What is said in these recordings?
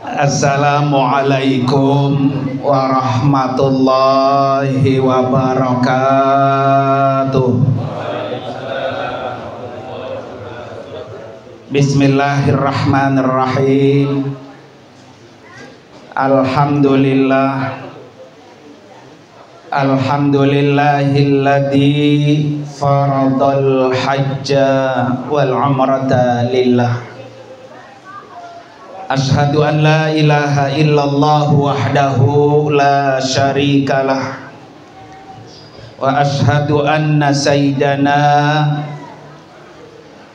Assalamualaikum warahmatullahi wabarakatuh. Bismillahirrahmanirrahim. Alhamdulillah Alhamdulillahilladzi faradal hajja wal umrata lillah Ashhadu an la ilaha illallah wahdahu la syarikalah Wa ashhadu anna sayyidana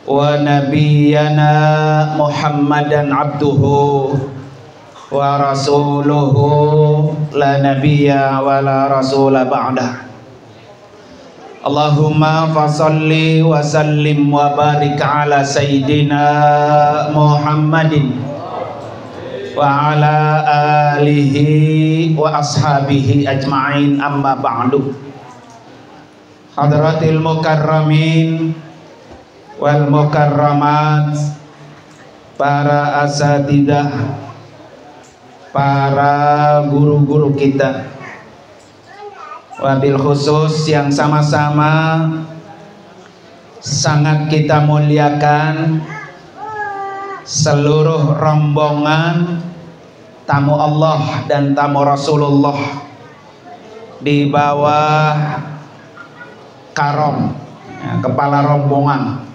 wa nabiyyana Muhammadan abduhu wa rasuluhu la nabiyya wa la rasula ba'dah. Allahumma fasalli wa sallim wa barik ala sayyidina Muhammadin wa ala alihi wa ashabihi ajma'in amma ba'du. Hadratil mukarramin wal mukarramat para asatidah para guru-guru kita. Wabil khusus yang sama-sama sangat kita muliakan seluruh rombongan tamu Allah dan tamu Rasulullah di bawah karom ya, kepala rombongan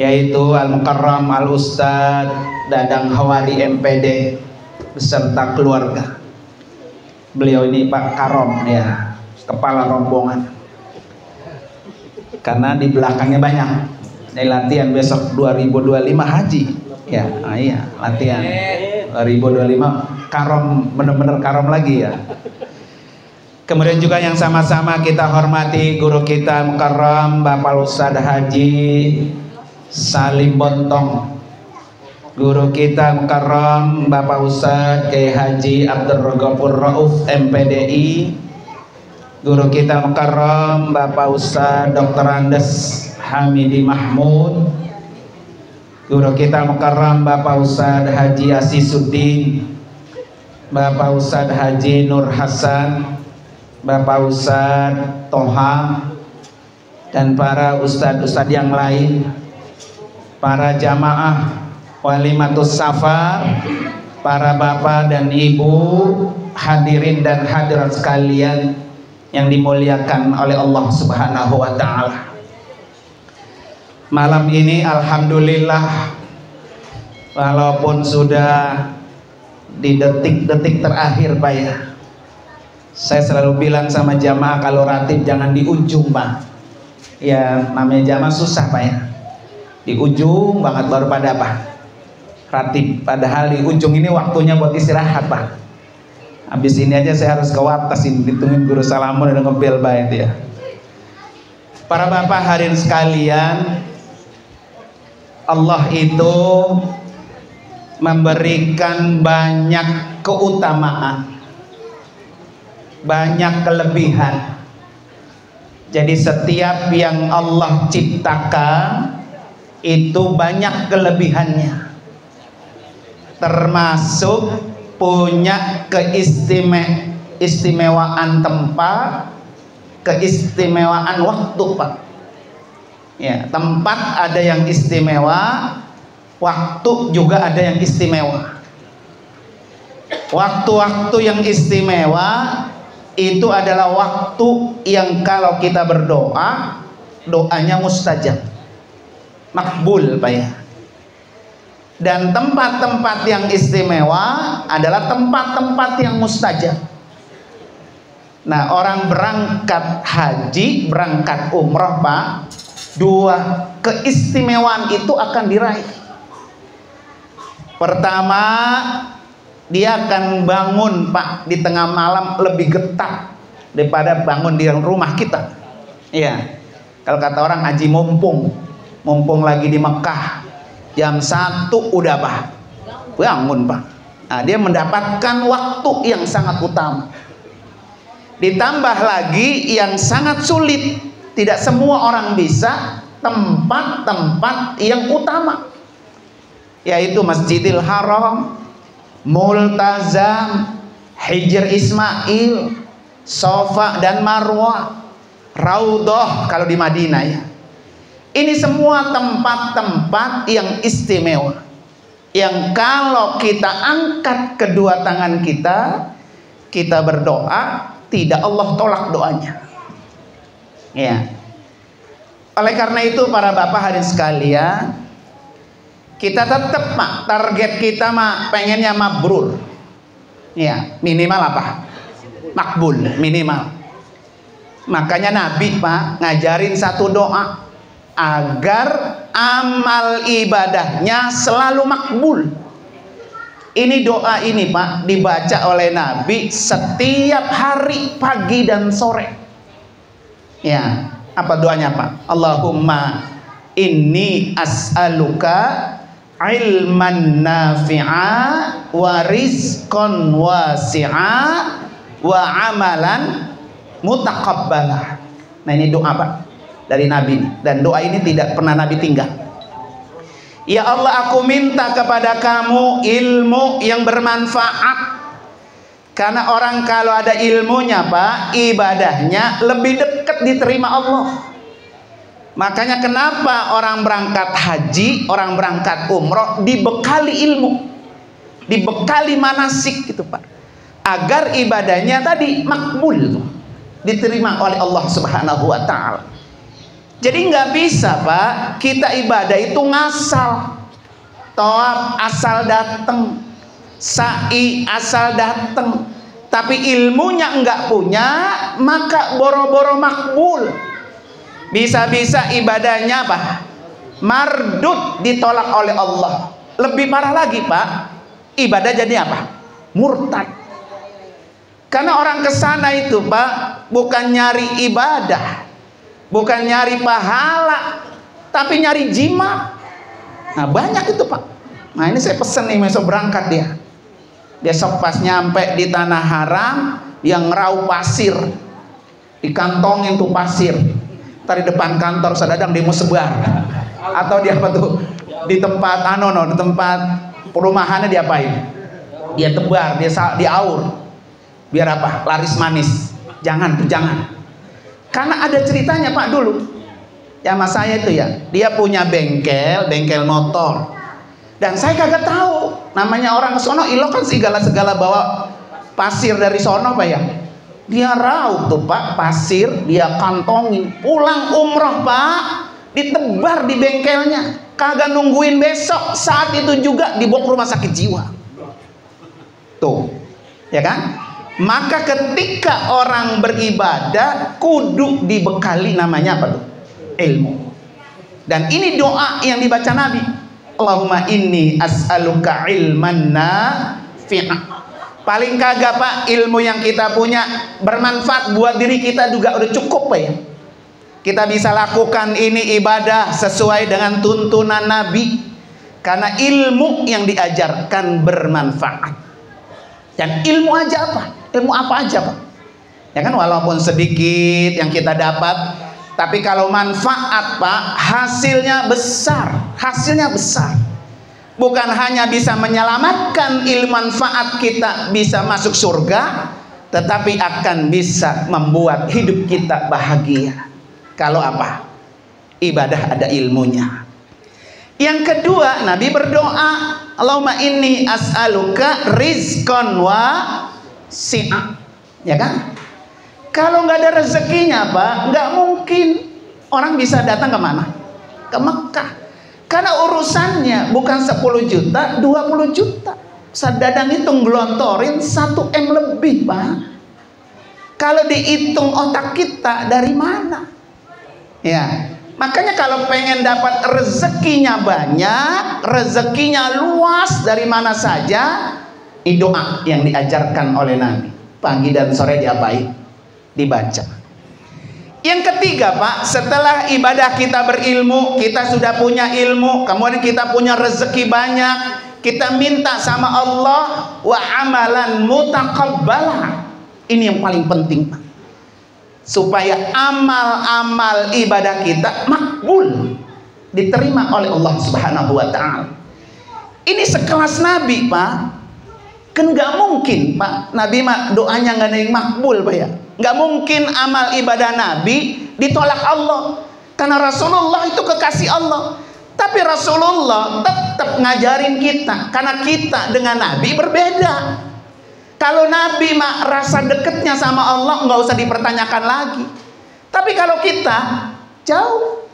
yaitu Al-Mukarram Al-Ustad Dadang Hawari MPD beserta keluarga. Beliau ini Pak Karom ya, kepala rombongan. Karena di belakangnya banyak. Ini latihan besok 2025 haji. Ya, ah, iya, latihan. 2025 karom bener-bener karom lagi ya. Kemudian juga yang sama-sama kita hormati guru kita Mukarram Bapak Ustadz Haji Salim Bontong guru kita Mukarram Bapak Ustadz Kiai Haji Abdul Ghafur Rauf MPDI guru kita Mukarram Bapak Ustadz Dr. Andes Hamidi Mahmud guru kita Mukarram Bapak Ustadz Haji Asisuddin Bapak Ustadz Haji Nur Hasan Bapak Ustadz Toha dan para ustadz-ustadz yang lain para jamaah walimatus safar para bapak dan ibu hadirin dan hadirat sekalian yang dimuliakan oleh Allah Subhanahu wa taala. Malam ini alhamdulillah walaupun sudah di detik-detik terakhir Pak ya. Saya selalu bilang sama jamaah kalau ratib jangan di ujung Pak. Ya namanya jamaah susah Pak ya. Di ujung banget baru pada apa? ratib padahal di ujung ini waktunya buat istirahat pak habis ini aja saya harus ke watas ini ditungguin guru salamun dan ngebel baik ya para bapak hadirin sekalian Allah itu memberikan banyak keutamaan banyak kelebihan. Jadi setiap yang Allah ciptakan itu banyak kelebihannya. Termasuk punya keistimewaan tempat keistimewaan waktu Pak ya tempat ada yang istimewa waktu juga ada yang istimewa. Waktu-waktu yang istimewa itu adalah waktu yang kalau kita berdoa doanya mustajab. Makbul Pak ya. Dan tempat-tempat yang istimewa adalah tempat-tempat yang mustajab. Nah, orang berangkat haji, berangkat umroh, Pak, dua keistimewaan itu akan diraih. Pertama, dia akan bangun, Pak, di tengah malam lebih getak daripada bangun di rumah kita. Iya. Kalau kata orang haji mumpung, mumpung lagi di Mekah, jam satu udah pak bangun pak nah, dia mendapatkan waktu yang sangat utama ditambah lagi yang sangat sulit tidak semua orang bisa tempat-tempat yang utama yaitu Masjidil Haram, Multazam, Hijr Ismail, Sofa dan Marwah, Raudhah kalau di Madinah ya. Ini semua tempat-tempat yang istimewa. Yang kalau kita angkat kedua tangan kita, kita berdoa, tidak Allah tolak doanya. Ya. Oleh karena itu para bapak hari sekalian, kita tetap mak target kita mak pengennya mabrur. Ya, minimal apa? Makbul, minimal. Makanya Nabi Pak ngajarin satu doa agar amal ibadahnya selalu makbul. Ini doa ini Pak dibaca oleh Nabi setiap hari pagi dan sore. Ya, apa doanya Pak? Allahumma inni as'aluka ilman nafi'a wa rizqan wasi'a wa amalan mutakabbalah. Nah ini doa Pak dari Nabi dan doa ini tidak pernah Nabi tinggal. Ya Allah aku minta kepada kamu ilmu yang bermanfaat karena orang kalau ada ilmunya Pak ibadahnya lebih dekat diterima Allah makanya kenapa orang berangkat haji orang berangkat umroh dibekali ilmu dibekali manasik gitu Pak agar ibadahnya tadi makbul diterima oleh Allah Subhanahu wa taala. Jadi nggak bisa, Pak, kita ibadah itu ngasal. Toab asal datang, sa'i asal datang, tapi ilmunya enggak punya, maka boro-boro makbul. Bisa-bisa ibadahnya apa? Mardut ditolak oleh Allah. Lebih parah lagi, Pak. Ibadah jadi apa? Murtad. Karena orang ke sana itu, Pak, bukan nyari ibadah, bukan nyari pahala, tapi nyari jima. Nah, banyak itu, Pak. Nah, ini saya pesen nih besok berangkat dia. Besok pas nyampe di tanah haram yang rau pasir. Dikantongin tuh pasir. Tadi depan kantor sadadang dia mau sebar. Atau dia apa tuh? Di tempat anono, di tempat perumahannya dia apain? Dia tebar, dia dia aur biar apa laris manis jangan tuh jangan karena ada ceritanya pak dulu ya mas saya itu ya dia punya bengkel bengkel motor dan saya kagak tahu namanya orang sono ilo kan segala segala bawa pasir dari sono pak ya dia raup tuh pak pasir dia kantongin pulang umroh pak ditebar di bengkelnya kagak nungguin besok saat itu juga dibawa ke rumah sakit jiwa tuh ya kan maka ketika orang beribadah kudu dibekali namanya apa tuh? Ilmu. Dan ini doa yang dibaca Nabi. Allahumma inni as'aluka ilman nafi'a. Paling kagak Pak ilmu yang kita punya bermanfaat buat diri kita juga udah cukup Pak ya. Kita bisa lakukan ini ibadah sesuai dengan tuntunan Nabi karena ilmu yang diajarkan bermanfaat. Dan ilmu aja apa? ilmu apa aja Pak ya kan walaupun sedikit yang kita dapat tapi kalau manfaat Pak hasilnya besar. Hasilnya besar. Bukan hanya bisa menyelamatkan ilmu manfaat kita bisa masuk surga tetapi akan bisa membuat hidup kita bahagia. Kalau apa? Ibadah ada ilmunya. Yang kedua Nabi berdoa Allahumma inni as'aluka rizqan wa si'a. Ya kan kalau nggak ada rezekinya pak nggak mungkin. Orang bisa datang ke mana? Ke Mekah. Karena urusannya bukan 10 juta 20 juta. Sadadang itu ngelontorin 1 M lebih pak. Kalau dihitung otak kita dari mana? Ya. Makanya kalau pengen dapat rezekinya banyak rezekinya luas dari mana saja doa yang diajarkan oleh Nabi. Pagi dan sore diapain? Dibaca. Yang ketiga Pak, setelah ibadah kita berilmu, kita sudah punya ilmu, kemudian kita punya rezeki banyak, kita minta sama Allah wa amalan mutaqabbala. Ini yang paling penting Pak. Supaya amal-amal ibadah kita makbul, diterima oleh Allah Subhanahu wa taala. Ini sekelas Nabi, Pak. Kan nggak mungkin, Pak. Nabi mak doanya nggak ada yang makbul, Pak ya. Nggak mungkin amal ibadah Nabi ditolak Allah. Karena Rasulullah itu kekasih Allah. Tapi Rasulullah tetap ngajarin kita karena kita dengan Nabi berbeda. Kalau Nabi mak rasa deketnya sama Allah nggak usah dipertanyakan lagi. Tapi kalau kita jauh,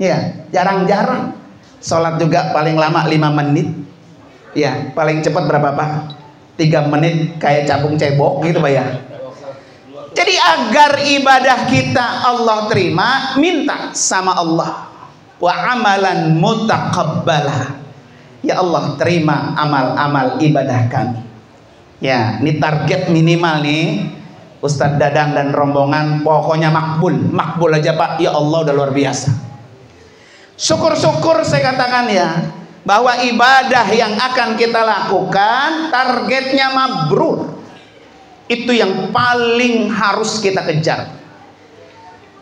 ya jarang-jarang. Sholat juga paling lama 5 menit. Ya, paling cepat berapa Pak? 3 menit kayak cabung cebok gitu Pak ya. Jadi agar ibadah kita Allah terima, minta sama Allah. Wa amalan mutaqabbalah. Ya Allah, terima amal-amal ibadah kami. Ya, ini target minimal nih. Ustadz Dadang dan rombongan pokoknya makbul, makbul aja Pak. Ya Allah udah luar biasa. Syukur-syukur saya katakan ya, bahwa ibadah yang akan kita lakukan targetnya mabrur. Itu yang paling harus kita kejar.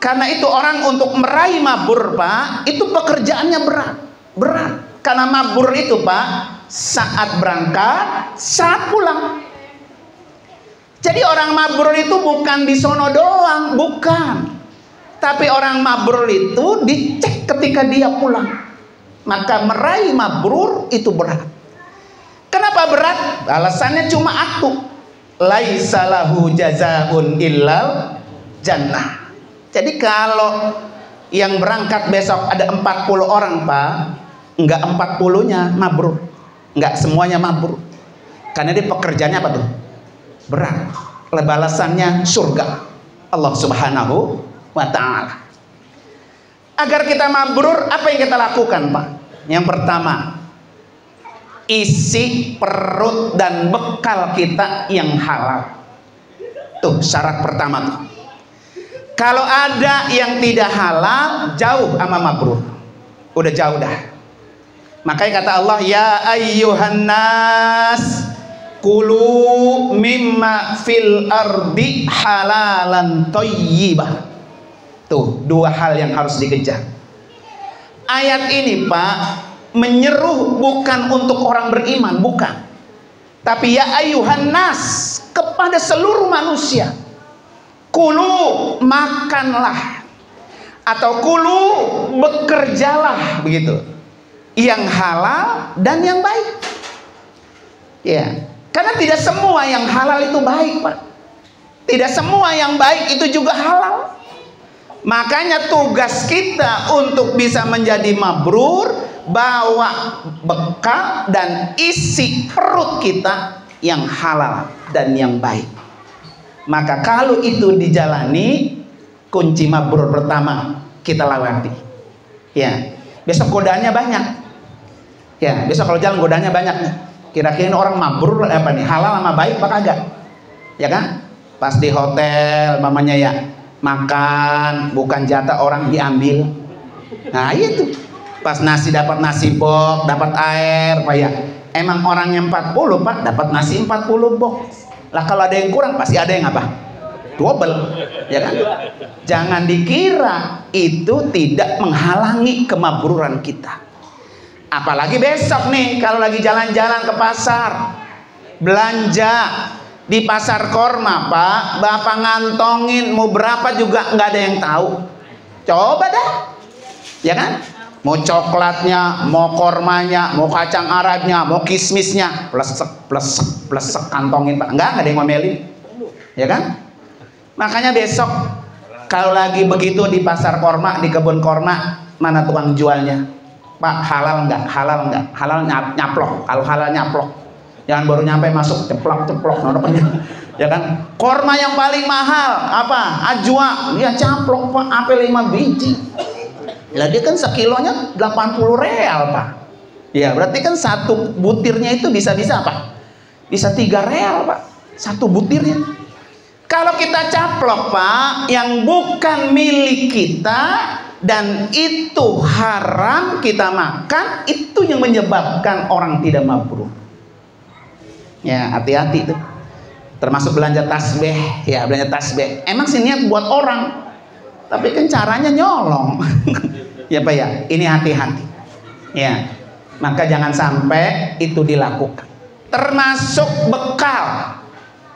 Karena itu orang untuk meraih mabur, Pak, itu pekerjaannya berat. Berat. Karena mabur itu, Pak, saat berangkat, saat pulang. Jadi orang mabrur itu bukan di sono doang, bukan. Tapi orang mabrur itu dicek ketika dia pulang. Maka meraih mabrur itu berat. Kenapa berat? Alasannya cuma aku. Laisalahu jazaun illal jannah. Jadi kalau yang berangkat besok ada 40 orang, Pak, enggak 40-nya mabrur. Enggak semuanya mabrur. Karena dia pekerjaannya apa tuh? berat balasannya surga Allah subhanahu wa ta'ala agar kita mabrur apa yang kita lakukan Pak yang pertama isi perut dan bekal kita yang halal. Tuh syarat pertama tuh. Kalau ada yang tidak halal jauh sama mabrur udah jauh dah. Makanya kata Allah ya ayyuhan nas kulu mimma fil ardi halalan toyibah. Tuh dua hal yang harus dikejar. Ayat ini pak menyeruh bukan untuk orang beriman bukan. Tapi ya ayuhan nas kepada seluruh manusia. Kulu makanlah. Atau kulu bekerjalah begitu. Yang halal dan yang baik. Ya. Karena tidak semua yang halal itu baik, Pak. Tidak semua yang baik itu juga halal. Makanya tugas kita untuk bisa menjadi mabrur, bawa bekal dan isi perut kita yang halal dan yang baik. Maka kalau itu dijalani, kunci mabrur pertama kita lewati. Ya, besok godaannya banyak. Ya, besok kalau jalan godaannya banyak nih kira-kira orang mabrur apa nih halal sama baik apa kagak ya kan pas di hotel mamanya ya makan bukan jatah orang diambil. Nah itu pas nasi dapat nasi bok dapat air pak ya. Emang orang yang 40 pak dapat nasi 40 bok. Lah kalau ada yang kurang pasti ada yang apa? Double ya kan? Jangan dikira itu tidak menghalangi kemabruran kita. Apalagi besok nih kalau lagi jalan-jalan ke pasar belanja di pasar korma pak bapak ngantongin mau berapa juga nggak ada yang tahu coba dah ya kan mau coklatnya mau kormanya mau kacang arabnya mau kismisnya plesek plesek plesek kantongin pak nggak nggak ada yang ngomelin ya kan makanya besok kalau lagi begitu di pasar korma di kebun korma mana tukang jualnya Pak halal enggak? Halal enggak? Halal nyap, nyaplok. Kalau halal nyaplok. Jangan baru nyampe masuk ceplok ceplok nono Ya kan? Korma yang paling mahal apa? Ajwa. Ya caplok Pak, apel 5 biji. Lah dia kan sekilonya 80 real, Pak. Ya, berarti kan satu butirnya itu bisa-bisa apa? Bisa tiga real, Pak. Satu butirnya. Kalau kita caplok, Pak, yang bukan milik kita, dan itu haram kita makan itu yang menyebabkan orang tidak mabrur ya hati-hati tuh. Termasuk belanja tasbih. Ya belanja tasbih. Emang sih niat buat orang tapi kan caranya nyolong. Ya pak ya? Ini hati-hati. Ya. Maka jangan sampai itu dilakukan. Termasuk bekal.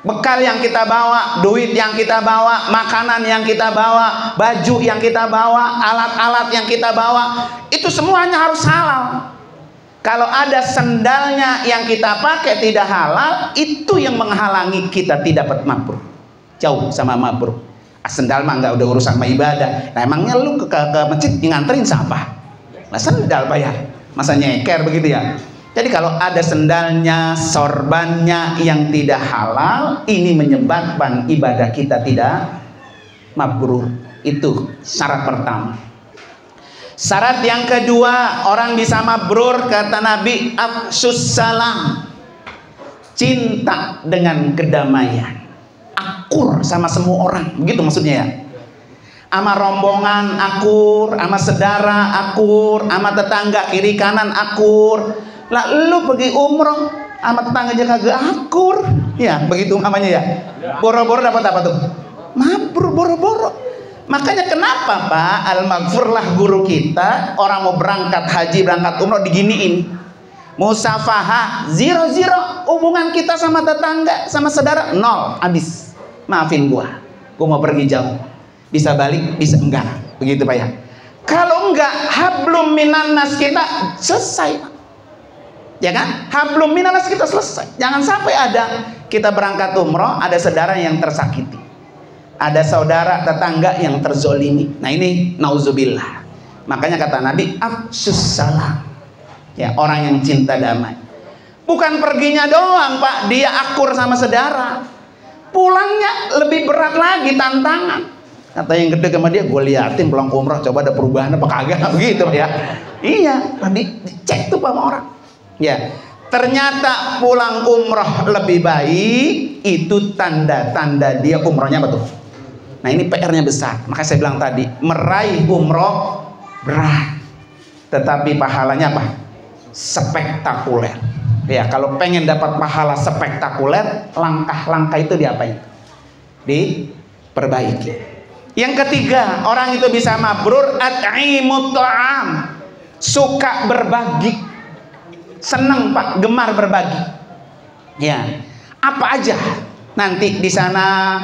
Bekal yang kita bawa, duit yang kita bawa, makanan yang kita bawa, baju yang kita bawa, alat-alat yang kita bawa, itu semuanya harus halal. Kalau ada sendalnya yang kita pakai tidak halal, itu yang menghalangi kita tidak dapat mabrur. Jauh sama mabrur. Ah, sendal mah nggak udah urusan sama ibadah. Nah, emangnya lu ke, ke, ke masjid nganterin siapa? Nah, sendal bayar. Masa nyeker begitu ya? Jadi kalau ada sendalnya, sorbannya yang tidak halal, ini menyebabkan ibadah kita tidak mabrur. Itu syarat pertama. Syarat yang kedua, orang bisa mabrur kata Nabi afsus salam. Cinta dengan kedamaian. Akur sama semua orang. Begitu maksudnya ya. Ama rombongan akur, ama sedara akur, ama tetangga kiri kanan akur. Lah lu pergi umroh ama tetangga aja kagak akur. Ya, begitu namanya ya. Boro-boro dapat apa tuh? Mabrur boro-boro. Makanya kenapa Pak? Al-Maghfurlah guru kita orang mau berangkat haji berangkat umroh diginiin. Musafaha zero zero hubungan kita sama tetangga sama saudara nol. Habis. Maafin gua. Gua mau pergi jauh. Bisa balik bisa enggak? Begitu Pak ya. Kalau enggak hablum minanas kita selesai. Ya kan? Hablum minanas kita selesai. Jangan sampai ada kita berangkat umroh ada saudara yang tersakiti ada saudara tetangga yang terzolimi. Nah ini nauzubillah. Makanya kata Nabi afsus salam. Ya orang yang cinta damai. Bukan perginya doang pak. Dia akur sama saudara. Pulangnya lebih berat lagi tantangan. Kata yang gede sama dia gue liatin pulang umroh coba ada perubahan apa kagak? Begitu ya. Iya tadi cek tuh sama orang. Ya ternyata pulang umroh lebih baik itu tanda-tanda dia umrohnya betul Nah ini PR-nya besar. Maka saya bilang tadi, meraih umroh berat. Tetapi pahalanya apa? Spektakuler. Ya, kalau pengen dapat pahala spektakuler, langkah-langkah itu diapain? Diperbaiki. Yang ketiga, orang itu bisa mabrur at'imut ta'am. Suka berbagi. Senang Pak, gemar berbagi. Ya. Apa aja nanti di sana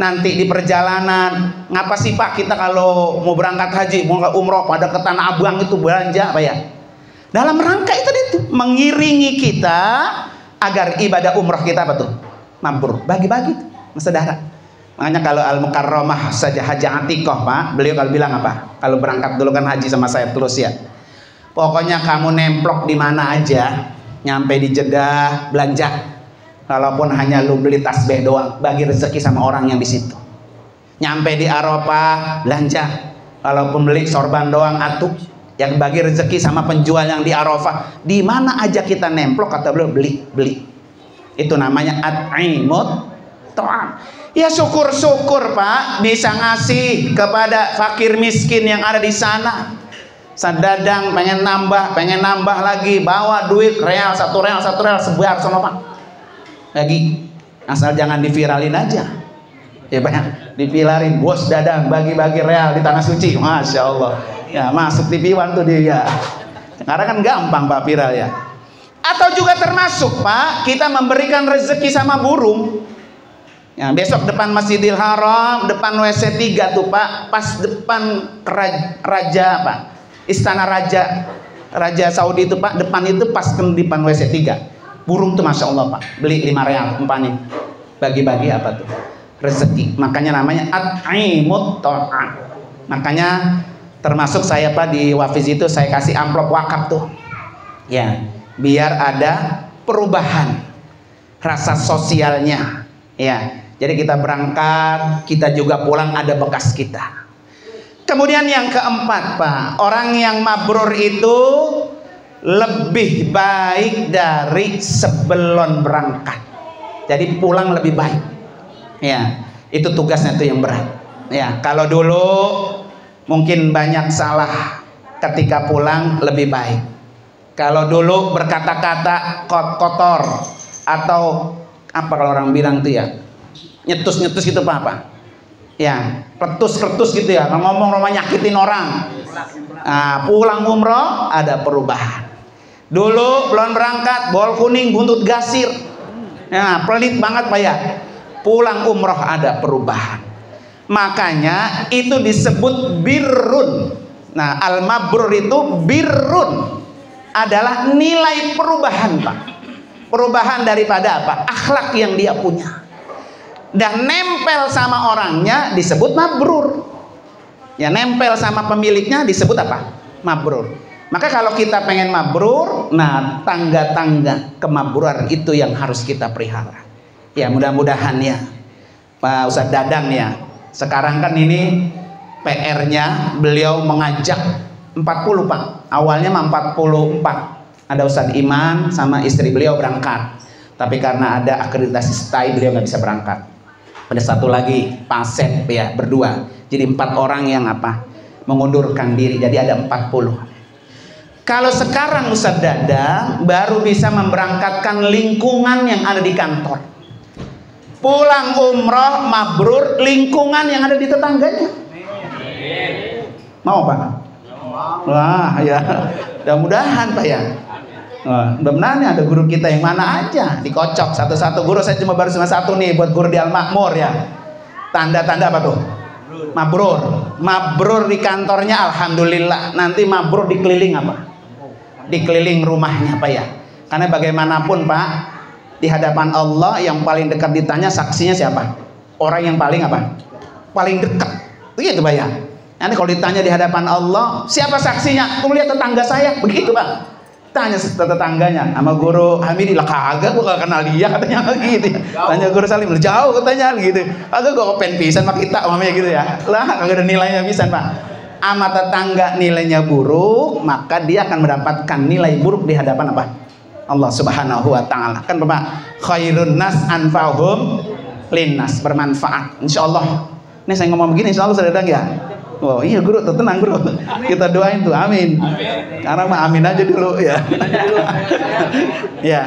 nanti di perjalanan ngapa sih Pak kita kalau mau berangkat haji mau umroh pada ke Tanah Abang itu belanja apa ya? Dalam rangka itu itu mengiringi kita agar ibadah umroh kita apa tuh mabrur bagi-bagi saudara makanya kalau al mukarramah saja haji atikoh Pak beliau kalau bilang apa? Kalau berangkat dulu kan haji sama saya terus ya. Pokoknya kamu nemplok di mana aja nyampe di Jeddah belanja Kalaupun hanya lu beli tasbih doang, bagi rezeki sama orang yang di situ. Nyampe di Arafah, belanja. Kalaupun beli sorban doang atuh, yang bagi rezeki sama penjual yang di Arafah. Di mana aja kita nemplok kata beliau beli, beli. Itu namanya at'imut ta'am. Ya syukur-syukur Pak bisa ngasih kepada fakir miskin yang ada di sana. Sadadang pengen nambah, pengen nambah lagi, bawa duit real satu real satu real sebar sama Pak lagi asal jangan diviralin aja. Ya banyak diviralin bos dadang bagi-bagi real di tanah suci. Masya Allah. Ya masuk TV One tuh dia. Karena kan gampang pak viral ya. Atau juga termasuk pak kita memberikan rezeki sama burung. Ya, besok depan Masjidil Haram depan WC 3 tuh pak. Pas depan raja pak. Istana raja raja Saudi itu pak. Depan itu pas ke depan WC 3 burung tuh masya Allah pak. Beli lima real umpani bagi-bagi apa tuh? Rezeki. Makanya namanya at'imut ta'am makanya termasuk saya pak di wafiz itu saya kasih amplop wakaf tuh. Ya biar ada perubahan rasa sosialnya. Ya jadi kita berangkat kita juga pulang ada bekas kita. Kemudian yang keempat pak orang yang mabrur itu lebih baik dari sebelum berangkat. Jadi pulang lebih baik. Ya, itu tugasnya itu yang berat. Ya, kalau dulu mungkin banyak salah ketika pulang lebih baik. Kalau dulu berkata-kata kotor atau apa kalau orang bilang tuh ya nyetus-nyetus gitu apa apa ya retus-retus gitu ya ngomong ngomong nyakitin orang nah, pulang umroh ada perubahan Dulu belum berangkat, bol kuning, buntut gasir. Ya, pelit banget Pak ya. Pulang umroh ada perubahan. Makanya itu disebut birrun. Nah, al-mabrur itu birrun adalah nilai perubahan, Pak. Perubahan daripada apa? Akhlak yang dia punya. Dan nempel sama orangnya disebut mabrur. Ya, nempel sama pemiliknya disebut apa? Mabrur. Maka kalau kita pengen mabrur, nah tangga-tangga kemabruran itu yang harus kita pelihara. Ya mudah-mudahan ya Pak Ustadz Dadang ya. Sekarang kan ini PR-nya beliau mengajak 40 Pak. Awalnya mah 44. Ada Ustadz Iman sama istri beliau berangkat. Tapi karena ada akreditasi stay beliau nggak bisa berangkat. Ada satu lagi Pasep ya berdua. Jadi empat orang yang apa? Mengundurkan diri. Jadi ada 40. Kalau sekarang Ustaz Dadang baru bisa memberangkatkan lingkungan yang ada di kantor. Pulang umroh, mabrur, lingkungan yang ada di tetangganya. Mau Pak? Wah ya, mudah-mudahan Pak ya. mudah-mudahan ada guru kita yang mana aja dikocok satu-satu guru saya cuma baru cuma satu nih buat guru di Al Makmur ya. Tanda-tanda apa tuh? Mabrur. Mabrur di kantornya alhamdulillah. Nanti mabrur di keliling apa? Di keliling rumahnya Pak ya. Karena bagaimanapun Pak, di hadapan Allah yang paling dekat ditanya saksinya siapa? Orang yang paling apa? Paling dekat. Begitu Pak ya. Nanti kalau ditanya di hadapan Allah, siapa saksinya? Lihat tetangga saya, begitu Pak. Tanya tetangganya sama guru Hamidi lah kagak gua gak kenal dia katanya gitu ya. Tanya guru Salim jauh katanya gitu. Kagak gua pen pisan mak kita mamanya gitu ya. Lah kagak ada nilainya pisan Pak ama tetangga nilainya buruk, maka dia akan mendapatkan nilai buruk di hadapan apa? Allah Subhanahu wa taala. Kan Bapak, khairun nas anfa'hum linnas, bermanfaat. Insyaallah. Ini saya ngomong begini insyaallah saya datang ya. Oh iya guru, tenang guru. Kita doain tuh, amin. Karena mah amin aja dulu ya. ya.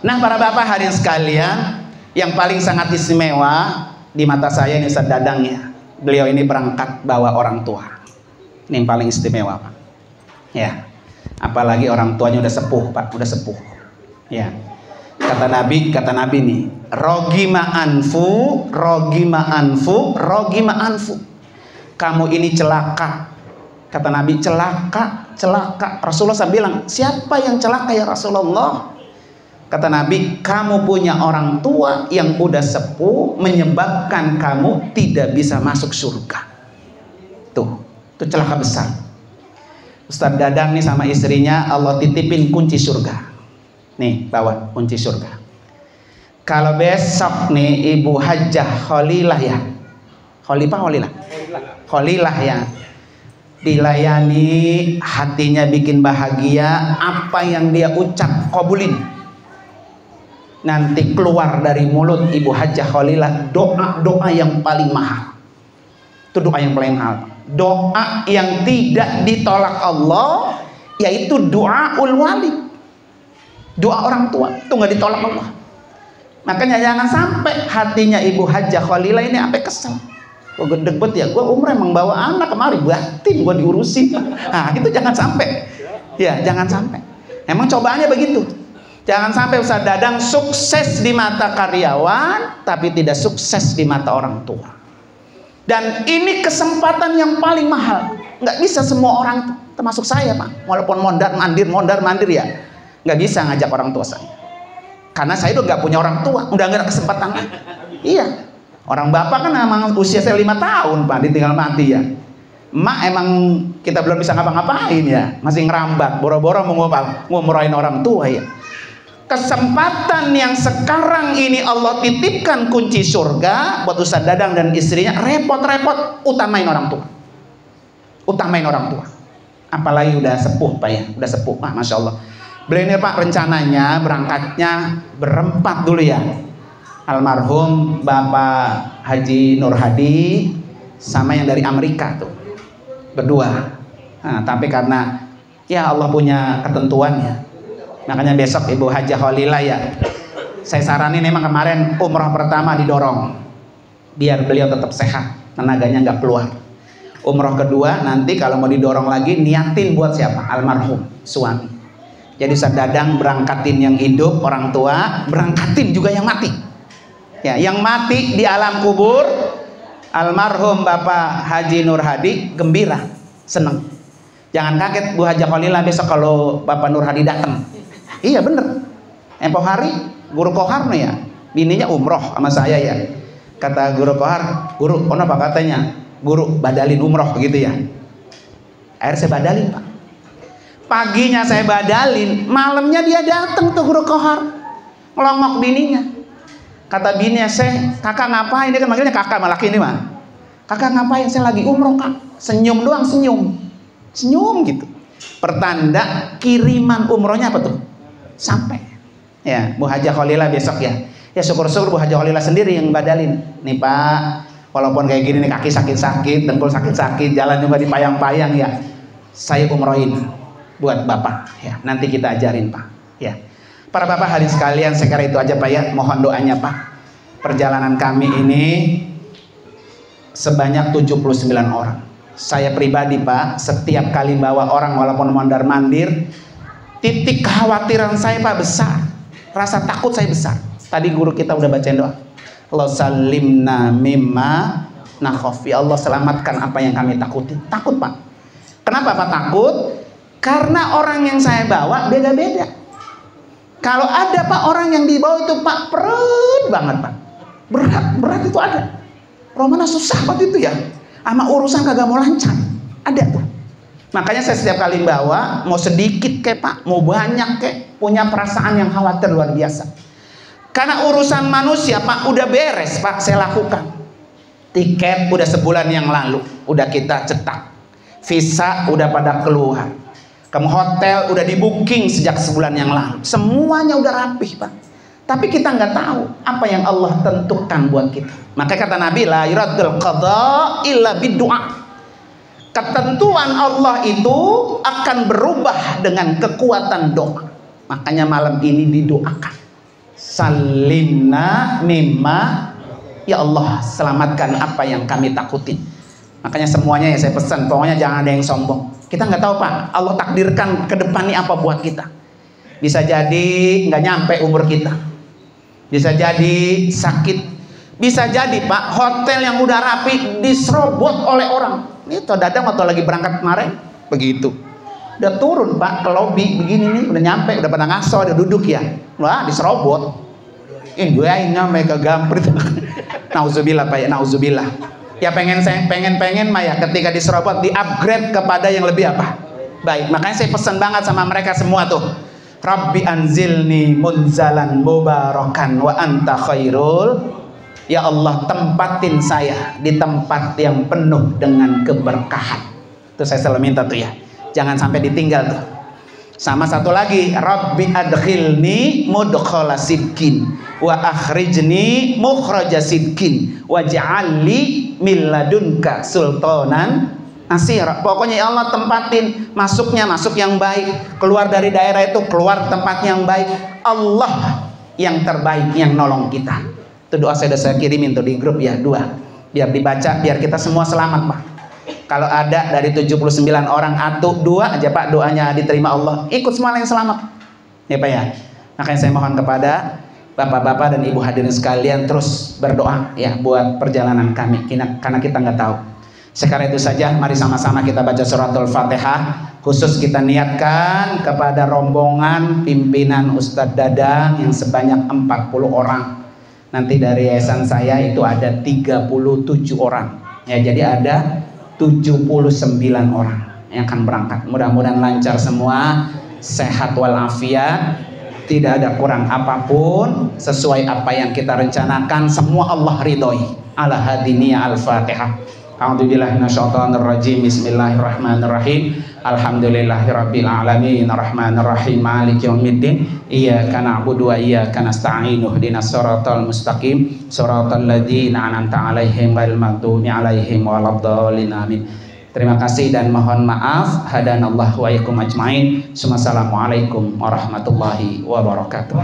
Nah para bapak hadirin sekalian, yang paling sangat istimewa di mata saya ini Ustaz Dadang ya beliau ini berangkat bawa orang tua. Ini yang paling istimewa, Pak. Ya. Apalagi orang tuanya udah sepuh, Pak, udah sepuh. Ya. Kata Nabi, kata Nabi nih, rogima anfu, rogima anfu, rogima anfu. Kamu ini celaka. Kata Nabi, celaka, celaka. Rasulullah SAW bilang, siapa yang celaka ya Rasulullah? Kata Nabi, kamu punya orang tua yang udah sepuh menyebabkan kamu tidak bisa masuk surga. Tuh, itu celaka besar. Ustaz Dadang nih sama istrinya Allah titipin kunci surga. Nih, bawa kunci surga. Kalau besok nih Ibu Hajah Khalilah ya. Khalifah Khalilah. Khalilah ya. Dilayani hatinya bikin bahagia, apa yang dia ucap kabulin nanti keluar dari mulut Ibu Hajah Khalilah doa-doa yang paling mahal. Itu doa yang paling mahal. Doa yang tidak ditolak Allah yaitu doa ul wali. Doa orang tua itu nggak ditolak Allah. Makanya jangan sampai hatinya Ibu Hajah Khalilah ini sampai kesel. Gue gede bet ya, gue umur emang bawa anak kemari, batin gue diurusin. Nah itu jangan sampai. Ya jangan sampai. Emang cobaannya begitu. Jangan sampai Ustaz Dadang sukses di mata karyawan tapi tidak sukses di mata orang tua. Dan ini kesempatan yang paling mahal. Nggak bisa semua orang termasuk saya Pak. Walaupun mondar mandir, mondar mandir ya. Nggak bisa ngajak orang tua saya. Karena saya itu nggak punya orang tua. Udah nggak ada kesempatan. Iya. Orang bapak kan emang usia saya lima tahun Pak. Ditinggal mati ya. Mak emang kita belum bisa ngapa-ngapain ya. Masih ngerambat. Boro-boro mau ngomongin orang tua ya kesempatan yang sekarang ini Allah titipkan kunci surga buat Ustaz Dadang dan istrinya repot-repot utamain orang tua. Utamain orang tua. Apalagi udah sepuh Pak ya. Udah sepuh. Pak Masya Allah. Beliau ini Pak rencananya berangkatnya berempat dulu ya. Almarhum Bapak Haji Nur Hadi sama yang dari Amerika tuh. Berdua. Nah, tapi karena ya Allah punya ketentuannya makanya besok Ibu Haji Khalila ya saya saranin memang kemarin umroh pertama didorong biar beliau tetap sehat tenaganya nggak keluar umroh kedua nanti kalau mau didorong lagi niatin buat siapa almarhum suami Jadi Ustaz Dadang berangkatin yang hidup orang tua, berangkatin juga yang mati. Ya, yang mati di alam kubur almarhum Bapak Haji Nur Hadi gembira, senang. Jangan kaget Bu Haji Khalila besok kalau Bapak Nur Hadi datang. Iya bener. Empoh hari guru Kohar nih ya, bininya umroh sama saya ya. Kata guru Kohar, guru, apa katanya? Guru badalin umroh begitu ya. Akhirnya saya badalin pak. Paginya saya badalin malamnya dia datang tuh guru kohar. Ngelongok bininya. Kata bininya saya kakak ngapain? Dia kan manggilnya kakak malah ini mah kakak ngapain? Saya lagi umroh kak. Senyum doang senyum. Senyum gitu. Pertanda kiriman umrohnya apa tuh sampai ya Bu Haji Khalila besok ya ya syukur-syukur Bu Haji Khalila sendiri yang badalin nih pak walaupun kayak gini nih kaki sakit-sakit dengkul sakit-sakit jalan juga dipayang-payang ya saya umrohin buat Bapak ya. Nanti kita ajarin Pak ya. Para Bapak hari sekalian sekarang itu aja Pak ya. Mohon doanya Pak. Perjalanan kami ini sebanyak 79 orang. Saya pribadi Pak, setiap kali bawa orang walaupun mondar mandir, titik kekhawatiran saya Pak besar. Rasa takut saya besar. Tadi guru kita udah bacain doa. Allah salimna mimma nakhofi. Allah selamatkan apa yang kami takuti. Takut Pak. Kenapa Pak takut? Karena orang yang saya bawa beda-beda. Kalau ada pak orang yang dibawa itu pak perut banget pak. Berat, berat itu ada. Romana susah banget itu ya. Sama urusan kagak mau lancar. Ada tuh. Makanya saya setiap kali bawa, mau sedikit kayak pak, mau banyak kayak, punya perasaan yang khawatir luar biasa. Karena urusan manusia pak udah beres pak saya lakukan. Tiket udah sebulan yang lalu, udah kita cetak. Visa udah pada keluar kamu hotel udah di booking sejak sebulan yang lalu. Semuanya udah rapih, Pak. Tapi kita nggak tahu apa yang Allah tentukan buat kita. Maka kata Nabi la yuradul qada illa biddu'a. Ketentuan Allah itu akan berubah dengan kekuatan doa. Makanya malam ini didoakan. Salimna mimma ya Allah selamatkan apa yang kami takutin. Makanya semuanya ya saya pesan, pokoknya jangan ada yang sombong. Kita nggak tahu Pak, Allah takdirkan ke depan apa buat kita. Bisa jadi nggak nyampe umur kita. Bisa jadi sakit. Bisa jadi Pak, hotel yang udah rapi diserobot oleh orang. Ini toh dadang atau lagi berangkat kemarin, begitu. Udah turun Pak ke lobby begini nih, udah nyampe, udah pada ngaso, udah duduk ya. Wah, diserobot. Ini gue nyampe ke gamprit. nauzubillah Pak ya, nauzubillah ya pengen saya pengen pengen mah ya ketika diserobot di upgrade kepada yang lebih apa baik makanya saya pesan banget sama mereka semua tuh Rabbi anzilni munzalan mubarakan wa anta khairul Ya Allah tempatin saya di tempat yang penuh dengan keberkahan itu saya selalu minta tuh ya jangan sampai ditinggal tuh sama satu lagi, Rabbi adkhilni mudkhala sidkin wa akhrijni mukhraja sidkin waj'alli min ladunka sultanan asira. Pokoknya ya Allah tempatin masuknya masuk yang baik, keluar dari daerah itu keluar tempat yang baik. Allah yang terbaik yang nolong kita. Itu doa saya sudah saya kirimin tuh di grup ya dua. Biar dibaca, biar kita semua selamat, Pak. Kalau ada dari 79 orang atau dua aja Pak doanya diterima Allah, ikut semua yang selamat. Ya Pak ya. Makanya saya mohon kepada Bapak-bapak dan Ibu hadirin sekalian terus berdoa ya buat perjalanan kami karena kita nggak tahu. Sekarang itu saja mari sama-sama kita baca suratul Fatihah khusus kita niatkan kepada rombongan pimpinan Ustadz Dadang yang sebanyak 40 orang. Nanti dari yayasan saya itu ada 37 orang. Ya, jadi ada 79 orang yang akan berangkat. Mudah-mudahan lancar semua, sehat walafiat, tidak ada kurang apa pun sesuai apa yang kita rencanakan semua Allah ridhoi. Ala hadiniya al-Fatihah. A'udzubillahi minasyaitonir Bismillahirrahmanirrahim. Alhamdulillahirabbil alamin arrahmanir rahim maliki yaumiddin. Iyyaka na'budu wa iyyaka nasta'in ihdinas mustaqim ladzina an'amta 'alaihim ghairil maghdubi 'alaihim waladdallin. Amin. Terima kasih dan mohon maaf. Hadanallah wa yakum ajmain. Assalamualaikum warahmatullahi wabarakatuh.